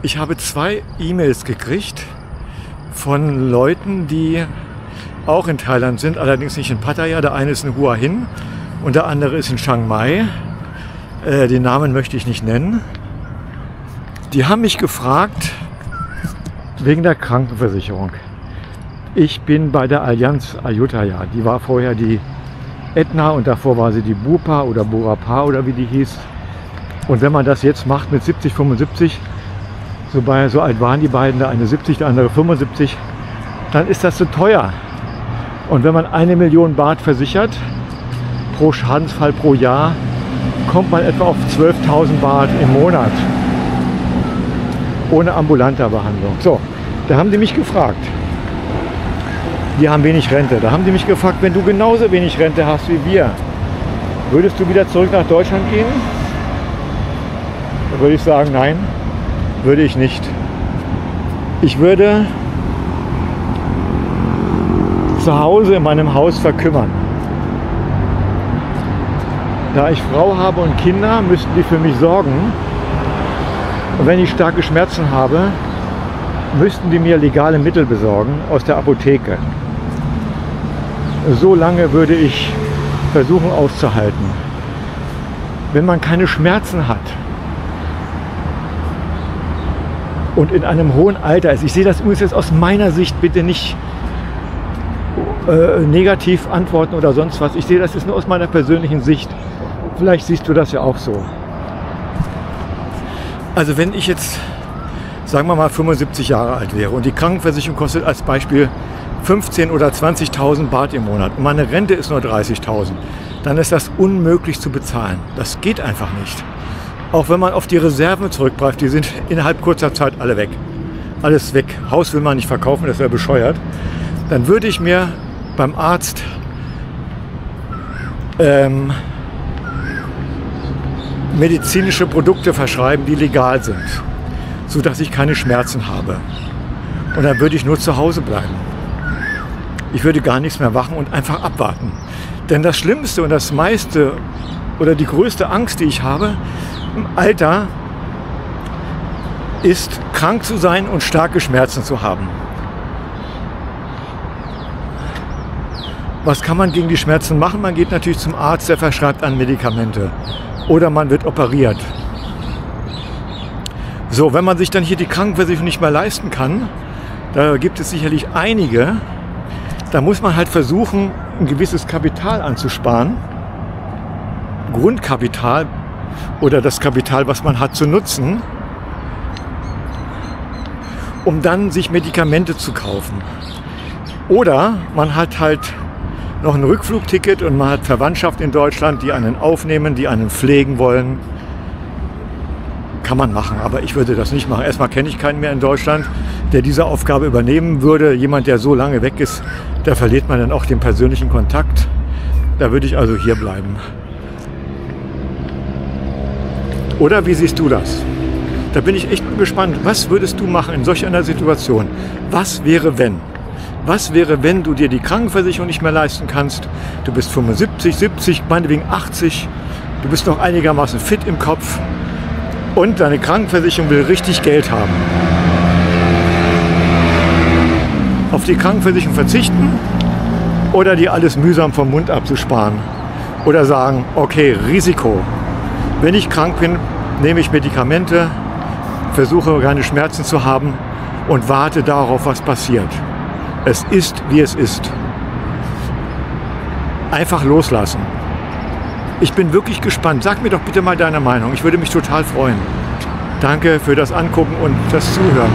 Ich habe zwei E-Mails gekriegt von Leuten, die auch in Thailand sind, allerdings nicht in Pattaya. Der eine ist in Hua Hin und der andere ist in Chiang Mai. Äh, den Namen möchte ich nicht nennen. Die haben mich gefragt wegen der Krankenversicherung. Ich bin bei der Allianz Ayutthaya. Die war vorher die Etna und davor war sie die Bupa oder Burapa oder wie die hieß. Und wenn man das jetzt macht mit 70, 75, so, bei, so alt waren die beiden, der eine 70, der andere 75, dann ist das zu teuer. Und wenn man eine Million Baht versichert, pro Schadensfall pro Jahr, kommt man etwa auf 12.000 Baht im Monat. Ohne ambulanter Behandlung. So, da haben die mich gefragt. Die haben wenig Rente. Da haben die mich gefragt, wenn du genauso wenig Rente hast wie wir, würdest du wieder zurück nach Deutschland gehen? Da würde ich sagen, nein, würde ich nicht. Ich würde zu Hause in meinem Haus verkümmern. Da ich Frau habe und Kinder, müssten die für mich sorgen. Und wenn ich starke Schmerzen habe, müssten die mir legale Mittel besorgen aus der Apotheke. So lange würde ich versuchen auszuhalten. Wenn man keine Schmerzen hat, und in einem hohen Alter ist. Ich sehe das übrigens jetzt aus meiner Sicht bitte nicht äh, negativ antworten oder sonst was. Ich sehe das jetzt nur aus meiner persönlichen Sicht. Vielleicht siehst du das ja auch so. Also wenn ich jetzt, sagen wir mal, 75 Jahre alt wäre und die Krankenversicherung kostet als Beispiel 15 oder 20.000 Baht im Monat und meine Rente ist nur 30.000, dann ist das unmöglich zu bezahlen. Das geht einfach nicht. Auch wenn man auf die Reserven zurückgreift, die sind innerhalb kurzer Zeit alle weg. Alles weg. Haus will man nicht verkaufen, das wäre bescheuert. Dann würde ich mir beim Arzt ähm, medizinische Produkte verschreiben, die legal sind, sodass ich keine Schmerzen habe. Und dann würde ich nur zu Hause bleiben. Ich würde gar nichts mehr machen und einfach abwarten. Denn das Schlimmste und das meiste oder die größte Angst, die ich habe, Alter ist krank zu sein und starke Schmerzen zu haben. Was kann man gegen die Schmerzen machen? Man geht natürlich zum Arzt, der verschreibt an Medikamente. Oder man wird operiert. So, wenn man sich dann hier die Krankenversicherung nicht mehr leisten kann, da gibt es sicherlich einige, da muss man halt versuchen, ein gewisses Kapital anzusparen. Grundkapital oder das Kapital, was man hat, zu nutzen, um dann sich Medikamente zu kaufen. Oder man hat halt noch ein Rückflugticket und man hat Verwandtschaft in Deutschland, die einen aufnehmen, die einen pflegen wollen. Kann man machen, aber ich würde das nicht machen. Erstmal kenne ich keinen mehr in Deutschland, der diese Aufgabe übernehmen würde. Jemand, der so lange weg ist, da verliert man dann auch den persönlichen Kontakt. Da würde ich also hier bleiben. Oder wie siehst du das? Da bin ich echt gespannt. Was würdest du machen in solch einer Situation? Was wäre, wenn? Was wäre, wenn du dir die Krankenversicherung nicht mehr leisten kannst? Du bist 75, 70, meinetwegen 80. Du bist noch einigermaßen fit im Kopf. Und deine Krankenversicherung will richtig Geld haben. Auf die Krankenversicherung verzichten oder dir alles mühsam vom Mund abzusparen. Oder sagen, okay, Risiko. Wenn ich krank bin, nehme ich Medikamente, versuche keine Schmerzen zu haben und warte darauf, was passiert. Es ist, wie es ist. Einfach loslassen. Ich bin wirklich gespannt. Sag mir doch bitte mal deine Meinung. Ich würde mich total freuen. Danke für das Angucken und das Zuhören.